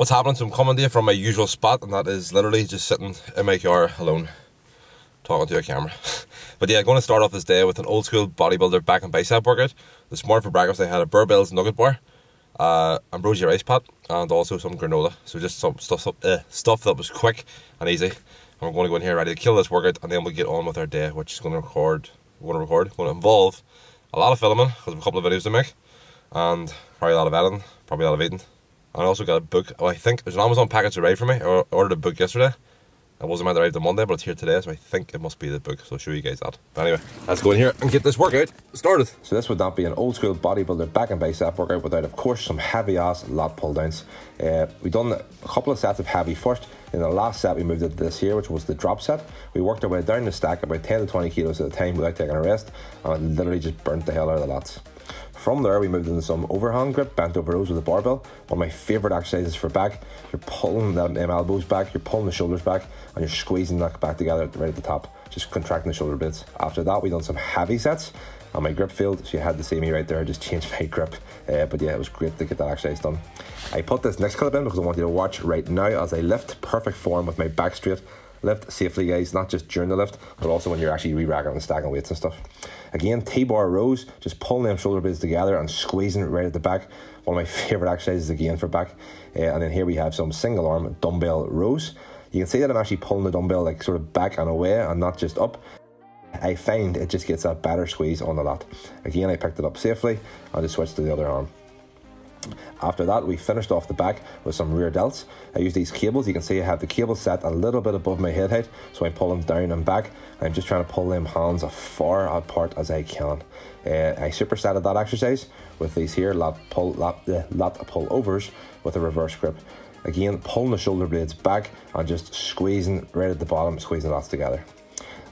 What's happening? So I'm coming to you from my usual spot, and that is literally just sitting in my car alone, talking to a camera. but yeah, I'm going to start off this day with an old school bodybuilder back and bicep workout. This morning for breakfast, I had a Barebells nugget bar, uh, ambrosia rice pot, and also some granola. So just some stuff, uh, stuff that was quick and easy. And we're going to go in here ready to kill this workout, and then we'll get on with our day, which is going to record. Going to record. Going to involve a lot of filming because we have a couple of videos to make, and probably a lot of editing, probably a lot of eating. I also got a book. Oh, I think there's an Amazon package arrived for me. I ordered a book yesterday. It wasn't meant to arrive on Monday, but it's here today, so I think it must be the book. So I'll show you guys that. But anyway, let's go in here and get this workout started. So this would not be an old school bodybuilder back and bicep workout without, of course, some heavy ass lat pull downs. Uh, we done a couple of sets of heavy first. In the last set, we moved into this here, which was the drop set. We worked our way down the stack about 10 to 20 kilos at a time without taking a rest, and literally just burnt the hell out of the lats. From there, we moved into some overhand grip, bent over rows with a barbell. One of my favourite exercises for back. You're pulling the elbows back, you're pulling the shoulders back, and you're squeezing that back together right at the top, just contracting the shoulder blades. After that, we done some heavy sets on my grip field. So you had to see me right there, I just changed my grip. Uh, but yeah, it was great to get that exercise done. I put this next clip in because I want you to watch right now as I lift perfect form with my back straight lift safely, guys, not just during the lift, but also when you're actually re-racking and stacking weights and stuff. Again, T-bar rows, just pulling them shoulder blades together and squeezing it right at the back. One of my favorite exercises again for back. Uh, and then here we have some single arm dumbbell rows. You can see that I'm actually pulling the dumbbell like sort of back and away and not just up. I find it just gets a better squeeze on the lat. Again, I picked it up safely. I'll just switch to the other arm. After that, we finished off the back with some rear delts. I use these cables. You can see I have the cable set a little bit above my head height, so I pull them down and back. I'm just trying to pull them hands as far apart as I can. Uh, I supersetted that exercise with these here lat pull, lat, uh, lat pull overs with a reverse grip. Again, pulling the shoulder blades back and just squeezing right at the bottom, squeezing the lats together.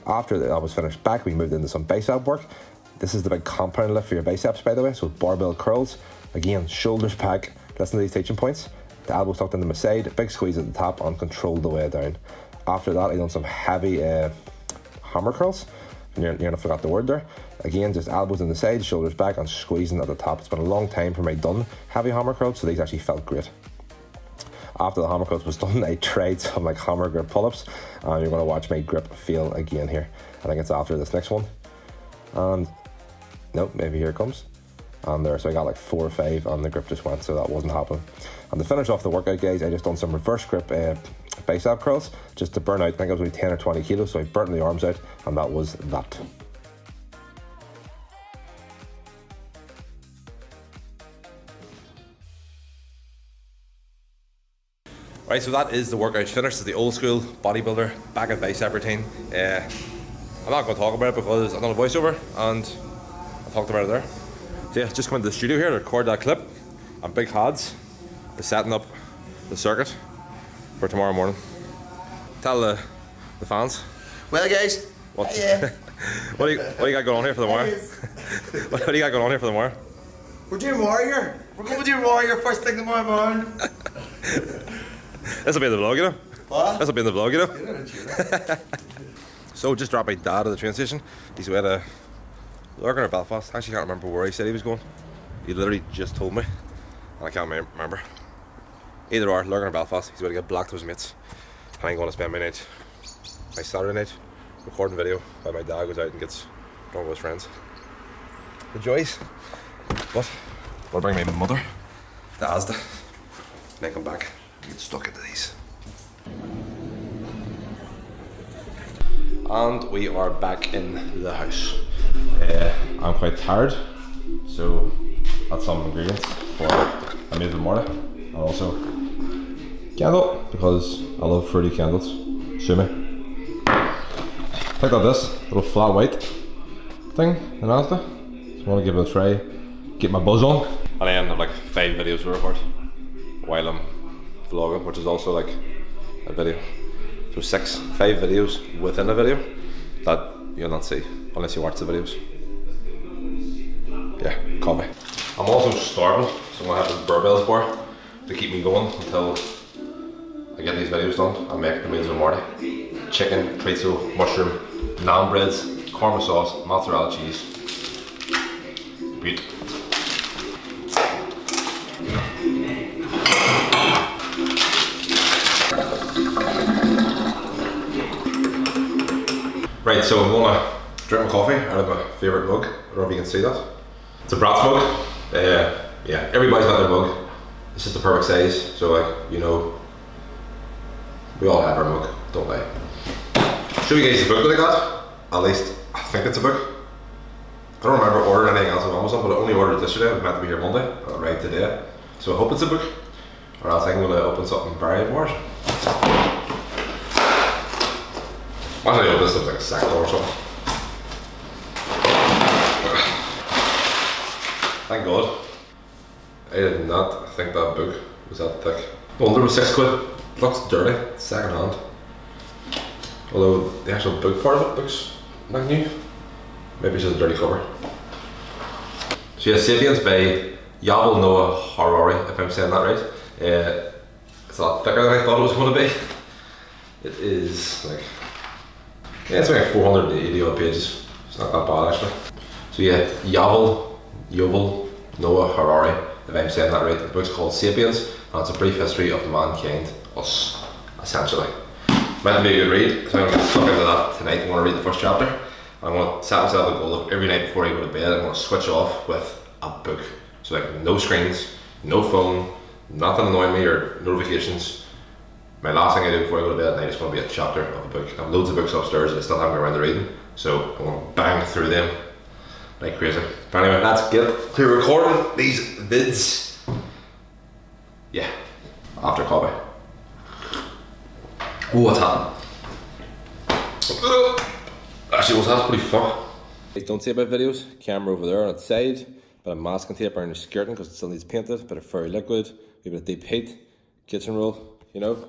After that was finished back, we moved into some bicep work. This is the big compound lift for your biceps, by the way, so barbell curls. Again, shoulders back, listen to these teaching points. The elbows tucked into my side, big squeeze at the top and control the way down. After that, I done some heavy uh, hammer curls. Nearly near forgot the word there. Again, just elbows in the side, shoulders back, and squeezing at the top. It's been a long time for my done heavy hammer curls, so these actually felt great. After the hammer curls was done, I tried some like hammer grip pull-ups, and you're gonna watch my grip feel again here. I think it's after this next one. And nope, maybe here it comes on there. So I got like four or five and the grip just went, so that wasn't happening. And to finish off the workout, guys, I just done some reverse grip uh, bicep curls just to burn out. I think it was only 10 or 20 kilos, so I burnt the arms out, and that was that. Right, so that is the workout finished. It's the old school bodybuilder back and bicep routine. Uh, I'm not going to talk about it because I'm not a voiceover and I talked about it there. So yeah, just come into the studio here to record that clip. And big Hads is setting up the circuit for tomorrow morning. Tell the, the fans. Well, guys. What's, yeah. what, do you, what do you got going on here for the morning? what, do you got going on here for the morning? We're doing Warrior. We're going to do Warrior first thing tomorrow morning. this will be in the vlog, you know? What? This will be in the vlog, you know? so just dropping dad at the train station. He's with a Lurgan or Belfast. I actually can't remember where he said he was going. He literally just told me. And I can't remember. Either or, Lurgan or Belfast. He's about to get blacked to his mates. And I'm going to spend my night, my Saturday night, recording video while my dad goes out and gets drunk with his friends. The joys. But I'll bring my mother the Asda. Then come back and get stuck into these. And we are back in the house. Uh, I'm quite tired, so that's some ingredients for a the morning. And also candle, because I love fruity candles. Sue me. Picked up this little flat white thing in Asda. Just want to give it a try, get my buzz on. And I have like five videos to record while I'm vlogging, which is also like a video. So six, five videos within a video that you'll not see unless you watch the videos. Yeah, coffee. I'm also starving, so I'm gonna have this Barebells bar to keep me going until I get these videos done. I make the meals in the morning. Chicken, chorizo, mushroom, naan breads, korma sauce, mozzarella cheese. Beat. Right, so I'm gonna drink my coffee out of my favourite mug. I don't know if you can see that. It's a Bratz mug. Uh, yeah, everybody's got their mug. This is the perfect size, so like, you know, we all have our mug, don't they? Show you guys the book that I got. At least, I think it's a book. I don't remember ordering anything else on Amazon, but I only ordered it yesterday. It meant to be here Monday. It arrived today. So I hope it's a book. Or else I'm to open something very important. I open this? It was like a sack or something. Thank God. I did not think that book was that thick. No wonder was six quid. Looks dirty, second hand. Although the actual book part of it looks like new. Maybe it's just a dirty cover. So yeah, Sapiens by Yuval Noah Harari, if I'm saying that right. Uh, it's a lot thicker than I thought it was going to be. It is like, yeah, it's like 480 odd pages. It's not that bad actually. So yeah, Yuval, Yuval Noah Harari, if I'm saying that right. The book's called Sapiens, and it's a brief history of mankind, us, essentially. Meant to be a good read, so I'm going to stuck into that tonight. I'm going to read the first chapter. I'm going to set myself a goal of every night before I go to bed, I'm going to switch off with a book. So like no screens, no phone, nothing annoying me or notifications. My last thing I do before I go to bed at night is going to be a chapter of a book. I have loads of books upstairs that I still haven't got around to reading, so I'm going to bang through them like crazy. But anyway, let's get to recording these vids. Yeah, after coffee. Ooh, what's? Actually, what's that? Pretty fun. Don't see about videos. Camera over there on its side. Bit of masking tape around your skirting because it still needs painted. Bit of fairy liquid. A bit of deep heat. Kitchen roll, you know.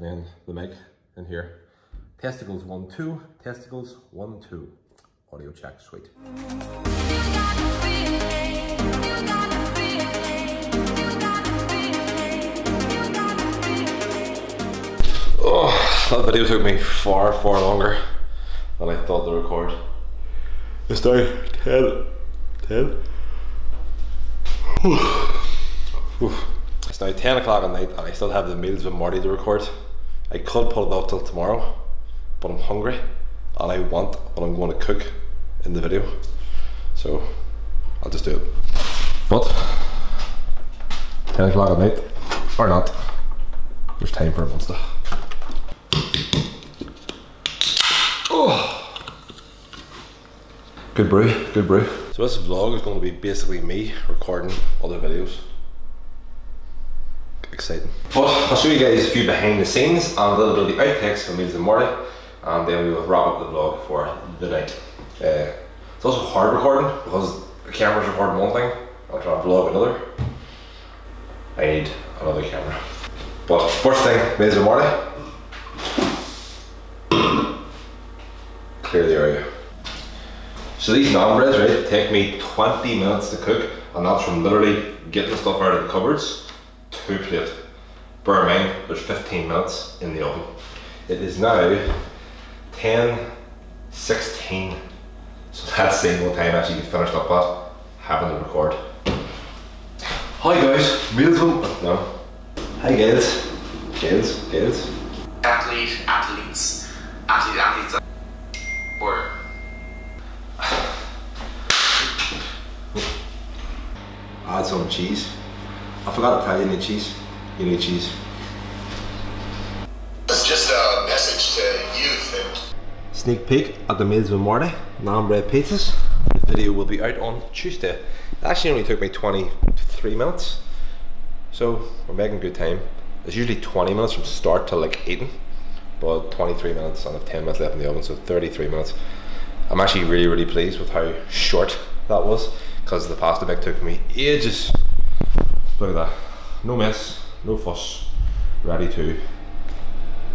And then the mic in here. Testicles one two. Testicles one two. Audio check, sweet. Oh, that video took me far, far longer than I thought to record. It's now 10. 10? it's now 10 o'clock at night and I still have the meals with Marty to record. I could put it off till tomorrow, but I'm hungry and I want what I'm going to cook in the video. So I'll just do it. But 10 o'clock at night, or not, there's time for a stuff. Oh. Good brew, good brew. So this vlog is going to be basically me recording other videos. Exciting. I'll show you guys a few behind the scenes and a little bit of the outtakes from Meals and Marty and then we will wrap up the vlog for the night. Uh, it's also hard recording because the camera's recording one thing, I'm trying to vlog another. I need another camera. But first thing, Meals and Marty. Clear the area. So these naan breads, right, take me 20 minutes to cook, and that's from literally getting the stuff out of the cupboards to plate. Bear in mind, there's 15 minutes in the oven. It is now 10, 16. So that's the what time actually get finished up at having to record. Hi guys, meals from no. Hi guys. Kids, kids. athlete, athletes, athlete, athletes, or Add some cheese. I forgot to you, you need cheese. You need cheese. It's just a message to youth and Sneak peek at the Meals with Marty, naan bread pizzas. The video will be out on Tuesday. It actually only took me 23 minutes. So we're making good time. It's usually 20 minutes from start to like eating. But 23 minutes and I have 10 minutes left in the oven, so 33 minutes. I'm actually really, really pleased with how short that was. Because the pasta bake took me ages. Look at that. No mess, no fuss. Ready to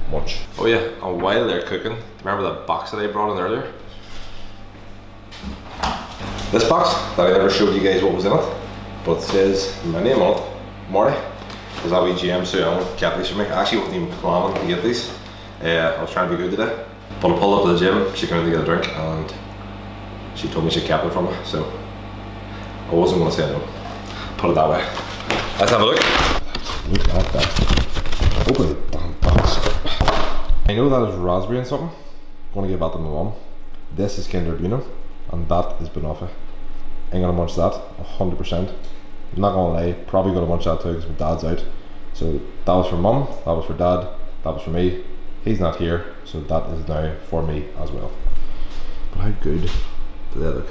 munch. Oh yeah, and while they're cooking, remember that box that I brought in earlier? This box that I never showed you guys what was in it, but it says my name on it, Marty. Because that wee GM so young kept these for me. I actually wasn't even planning to get these. Uh, I was trying to be good today. But I pulled up to the gym, she came in to get a drink and she told me she kept it from me, so I wasn't going to say no. Put it that way. Let's have a look. Look at that. Open the damn box. I know that is raspberry and something. I'm going to give that to my mum. This is Kinder Bueno, and that is Banoffee. I'm gonna munch that 100%. I'm not gonna lie, probably gonna munch that too because my dad's out. So that was for mum, that was for dad, that was for me. He's not here, so that is now for me as well. But how good do they look?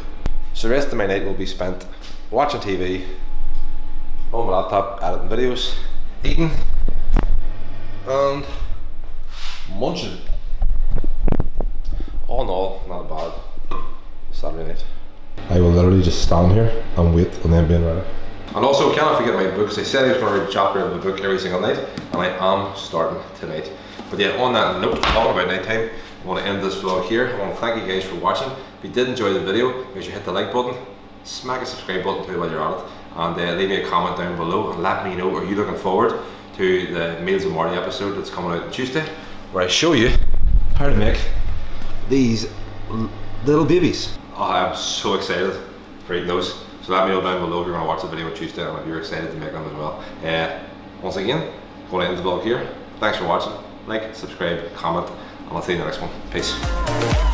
So the rest of my night will be spent watching TV, on my laptop, editing videos, eating, and munching. All in all, not a bad Saturday night. I will literally just stand here and wait on them being ready. And also, cannot forget my books. I said I was going to read a chapter of the book every single night, and I am starting tonight. But yeah, on that note, talking about nighttime, I want to end this vlog here. I want to thank you guys for watching. If you did enjoy the video, make sure you hit the like button, smack a subscribe button too while you're at it, and uh, leave me a comment down below and let me know are you looking forward to the Meals of Marty episode that's coming out on Tuesday, where I show you how to make these little babies. Oh, I'm so excited for eating those. So let me know down below if you're going to watch the video on Tuesday and if you're excited to make them as well. Uh, once again, going to end the vlog here. Thanks for watching. Like, subscribe, comment, and I'll see you in the next one. Peace.